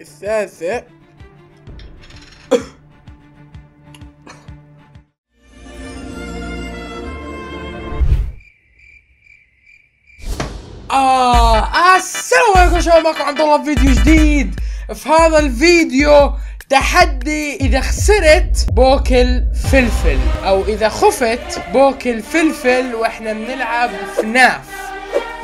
الثالثة. آه السلام عليكم شباب معكم عبد الله فيديو جديد. في هذا الفيديو تحدي إذا خسرت بوكل فلفل أو إذا خفت بوكل فلفل وإحنا بنلعب فناف.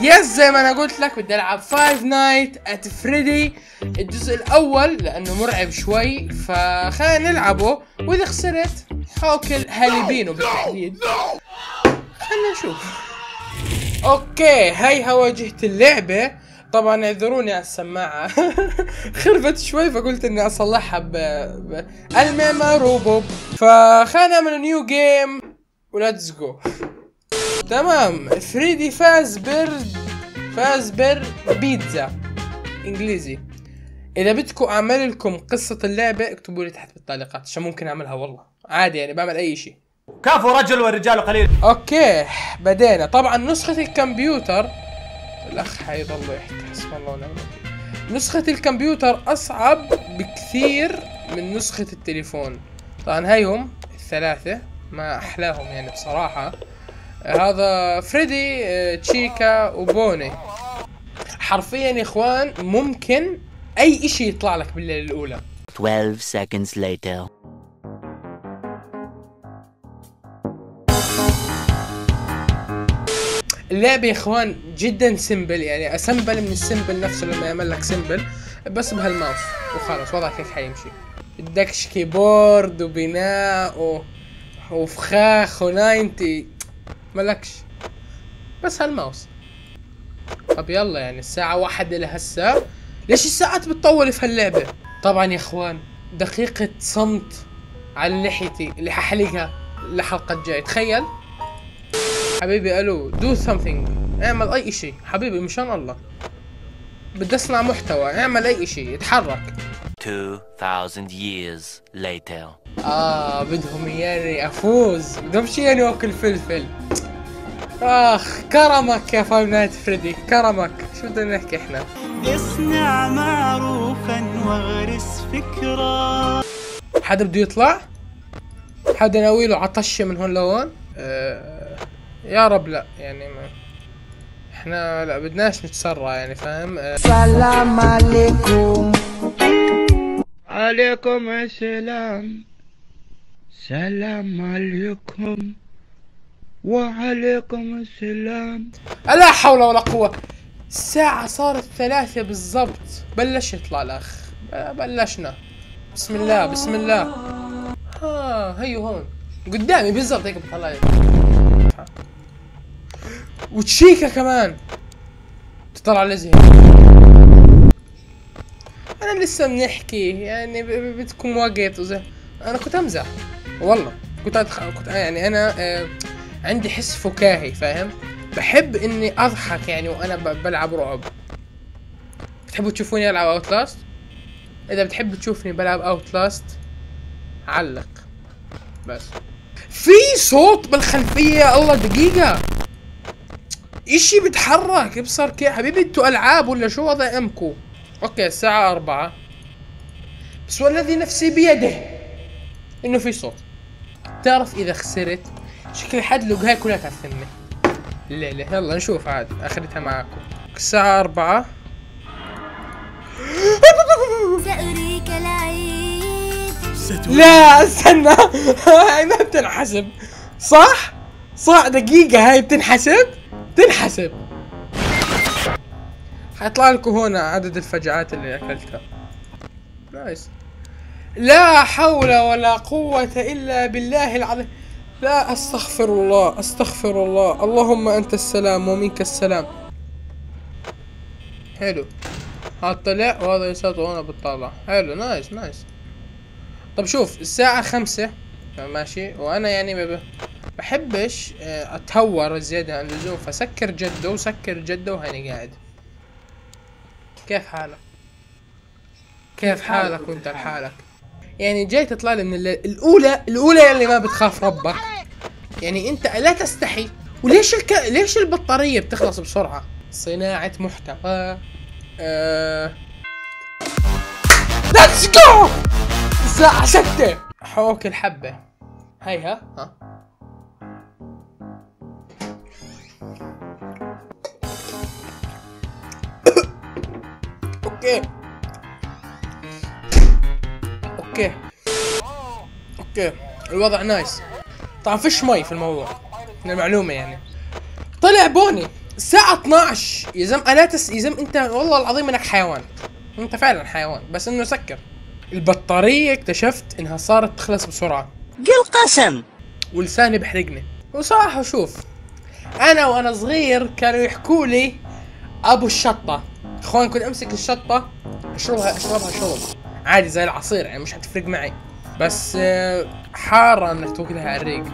yes زي ما أنا قلت لك بدي ألعب Five Night at Freddy الجزء الأول لأنه مرعب شوي فخلينا نلعبه. وإذا خسرت حوكل هاليبينو بالتحديد خلينا نشوف. okay هيها واجهة اللعبة. طبعا اعذروني على السماعة. خربت شوي فقلت إني أصلحها ب... ب... روبوب فخلينا نعمل new game و let's go تمام. Freddy Fazbear Fazbear Pizza إنجليزي. إذا بدكم أعمل لكم قصة اللعبة اكتبوا لي تحت بالتعليقات. عشان ممكن أعملها؟ والله. عادي يعني بعمل أي شيء. كفو رجل والرجال قليل. okay. بدينا. طبعا نسخة الكمبيوتر الأخ حيضل يحكي حسب الله ونعم الوكيل. نسخة الكمبيوتر أصعب بكثير من نسخة التليفون. طبعا هيهم الثلاثة ما أحلاهم يعني بصراحة. هذا فريدي آه، تشيكا وبوني. حرفيا يا إخوان ممكن أي إشي يطلع لك بالليلة الأولى. 12 seconds later. اللعبة يا إخوان جدا سمبل يعني اسمبل من السمبل نفسه لما يعمل لك سمبل بس بهالماوس. وخلاص وضعك هيك حيمشي. بدكش keyboard وبناء و... وفخاخ و90 ملكش. بس هالماوس. طب يلا يعني الساعة واحدة لهسا ليش الساعات بتطول في هاللعبة؟ طبعا يا إخوان دقيقة صمت على لحيتي اللي ححلقها الحلقة الجاية تخيل. حبيبي ألو do something. اعمل أي اشي حبيبي مشان الله. بدي أصنع محتوى. اعمل أي اشي اتحرك. 2000 years later. آه بدهم إياني أفوز. بدهم شي يعني واكل فلفل. آخ كرمك يا Five Night Freddy كرمك. شو بدنا نحكي إحنا؟ اصنع معروفا واغرس فكرة. حدا بده يطلع؟ حدا ناوي له عطشة من هون لهون؟ آه يا رب لا يعني ما إحنا لا بدناش نتسرع يعني فاهم؟ آه. سلام عليكم. عليكم السلام. سلام عليكم. وعليكم السلام. لا حول ولا قوة. الساعة صارت ثلاثة بالضبط. بلش يطلع الأخ بلشنا. بسم الله بسم الله. ها هيو هون. قدامي بالضبط هيك بطلع. لي وتشيكا كمان. تطلع زي أنا لسه بنحكي يعني بدكم وقت وزي أنا كنت أمزح. والله. كنت أدخ... كنت يعني أنا آه عندي حس فكاهي فاهم؟ بحب إني أضحك يعني وأنا. بلعب رعب. بتحبوا تشوفوني ألعب Outlast إذا بتحبوا تشوفني بلعب Outlast علق. بس. في صوت بالخلفية الله دقيقة. إشي بتحرك ابصر كيف؟ حبيبي أنتوا ألعاب ولا شو وضع أمكو؟ okay الساعة أربعة. بس والذي نفسي بيده إنه في صوت. تعرف إذا خسرت شكلي حدلق هاي كلها تعثمني الليلة يلا نشوف عاد اخرتها معاكم. الساعة أربعة. سأريك العيد لا استنى. هاي ما بتنحسب. صح؟ صح دقيقة هاي بتنحسب؟ تنحسب. حيطلع لكم هنا عدد الفجعات اللي أكلتها. نايس لا حول ولا قوة إلا بالله العظيم. لا أستغفر الله أستغفر الله. اللهم أنت السلام ومنك السلام. حلو. هذا طلع وهذا يساط وأنا بتطلع حلو nice nice. طب شوف الساعة خمسة ماشي. وأنا يعني ما بحبش آه، أتهور زيادة عن اللزوم. فسكر جدة وسكر جدة وهاني قاعد. كيف حالك؟ كيف حالك وأنت لحالك؟ يعني جاي تطلع لي من الليل الاولى الأولى اللي ما بتخاف ربك. يعني أنت لا تستحي. وليش الك... ليش البطارية بتخلص بسرعة؟ صناعة محتوى. آه... let's go الساعة ستة. حوك الحبة. هيها ها؟ okay. okay. okay. الوضع nice. طبعا فيش مي في الموضوع. من المعلومة يعني. طلع بوني. الساعة 12 يا زلمة أنا تس يا زلمة أنت والله العظيم إنك حيوان. أنت فعلا حيوان. بس إنه سكر. البطارية اكتشفت إنها صارت تخلص بسرعة. قل قسم ولساني بحرقني. وصراحة شوف أنا وأنا صغير كانوا يحكوا لي أبو الشطة. إخوان كنت أمسك الشطة أشربها أشربها شرب. عادي زي العصير يعني مش حتفرق معي. بس آه، حارة إنك توكلها على الريق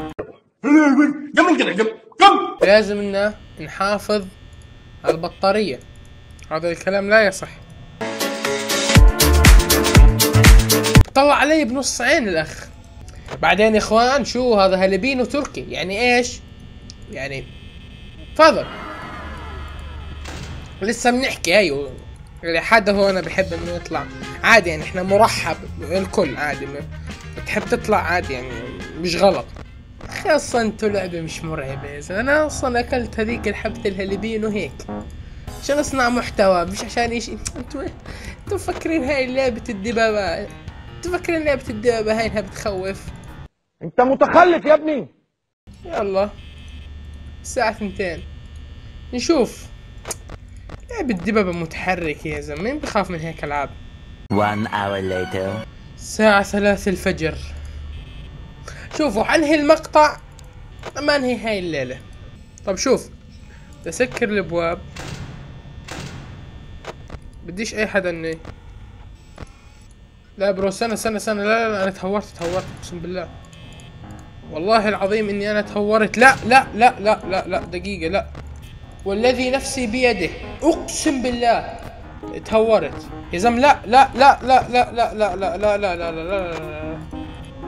لازم إنه نحافظ على البطارية. هذا الكلام لا يصح. طلع علي بنص عين الأخ. بعدين يا إخوان شو هذا هالبينو تركي يعني إيش؟ يعني تفضل. لسه بنحكي أيوه. اللي حدا هو أنا بحب إنه يطلع. عادي يعني إحنا مرحب الكل عادي. بتحب تطلع عادي يعني مش غلط. أخي أصلا انتو لعبة مش مرعبة يا أنا أصلا أكلت هذيك الحبة الهلبين وهيك. عشان أصنع محتوى مش عشان إيش. أنتوا أنتوا مفكرين هاي لعبة الدبابة؟ أنتوا مفكرين لعبة الدبابة هاي إنها بتخوف؟ أنت متخلف يا ابني. يلا. الساعة ثنتين نشوف. لعبة دبابة متحركة يا زلمة مين بخاف من هيك ألعاب. One hour later. الساعة ثلاث الفجر. شوفوا انهي المقطع؟ ما انهي هاي الليلة. طب شوف تسكر الأبواب. بديش أي حدا إني. لا برو سنة سنة سنة لا لا, لا أنا تهورت تهورت أقسم بالله. والله العظيم إني أنا تهورت. لا لا لا لا لا لا دقيقة لا. والذي نفسي بيده اقسم بالله تهورت يا زلمة لا لا لا لا لا لا لا لا لا لا لا لا لا لا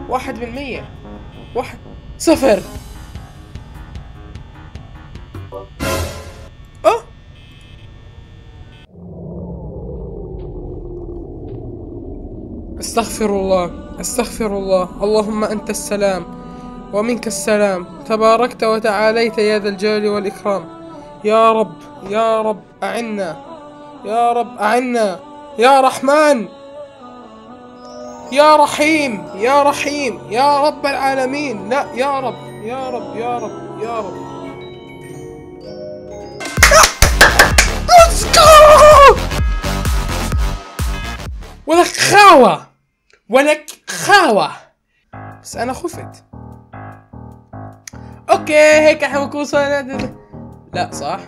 واحد بالمية واحد صفر آه استغفر الله استغفر الله اللهم انت السلام ومنك السلام تباركت وتعاليت يا ذا الجلال والاكرام يا رب يا رب أعنا يا رب أعنا يا رحمن يا رحيم يا رحيم يا رب العالمين. لا يا رب يا رب يا رب يا رب! ولك خاوة ولك خاوة. بس أنا خفت. okay هيك إحنا بنكون وصلنا لا صح؟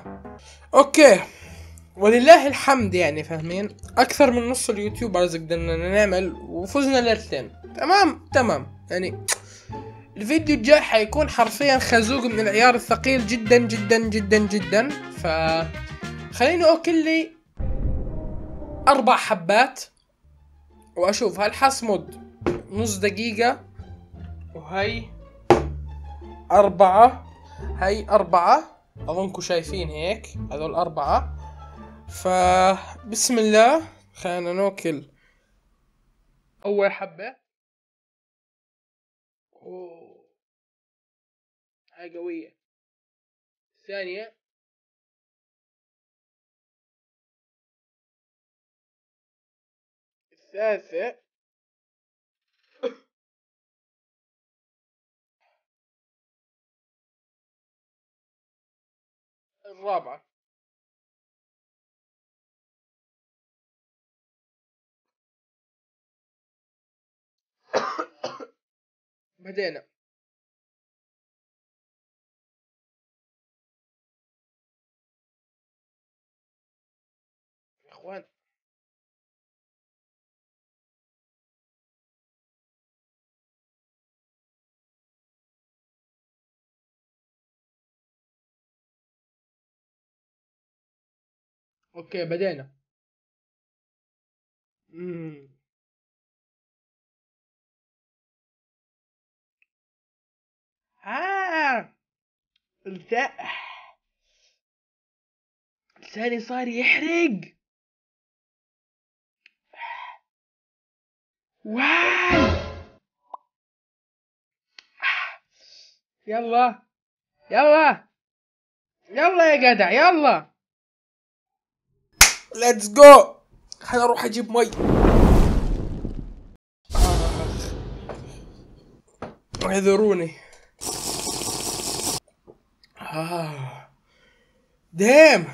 أوكي. ولله الحمد يعني فاهمين؟ أكثر من نص ال YouTubers قدرنا نعمل وفزنا ليلتين. تمام؟ تمام. يعني الفيديو الجاي حيكون حرفيا خازوق من العيار الثقيل جدا جدا جدا جدا. ف خليني اكل لي أربع حبات وأشوف هل حصمد نص دقيقة؟ وهي أربعة. هي أربعة. أظنكم شايفين هيك هذول أربعة. فبسم الله خلينا ناكل. أول حبة. أوه. هاي قوية. ثانية. الثالثة. الرابعة بدينا. إخوان. أوكي بدينا. مم. آه. لسا- لساني صار يحرق. واي يلا. يلا. يلا يا جدع يلا. let's go خليني أروح أجيب مي. آه. اعذروني آه. damn.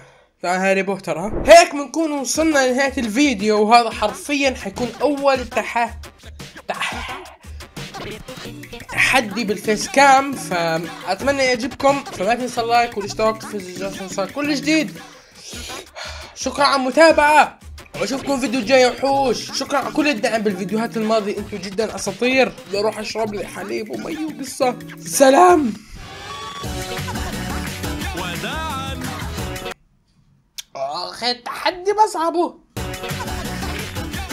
طبعا هاري بوتر ها؟ هيك بنكون وصلنا لنهاية الفيديو وهذا حرفيا حيكون أول تح... تح... تحدي بال face cam فأتمنى يعجبكم. فما تنسى ال like والاشتراك في يوصلك كل جديد. شكرا على المتابعة. واشوفكم فيديو جاي وحوش. شكرا على كل الدعم بالفيديوهات الماضية. أنتم جدا أساطير. بدي أروح أشرب لي حليب ومي وقصة. سلام. اخ التحدي بصعبه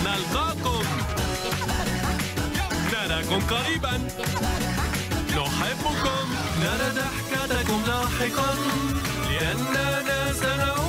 نلقاكم. نراكم قريبا. نحبكم. نرى ضحكتكم لاحقا. لأننا سنعود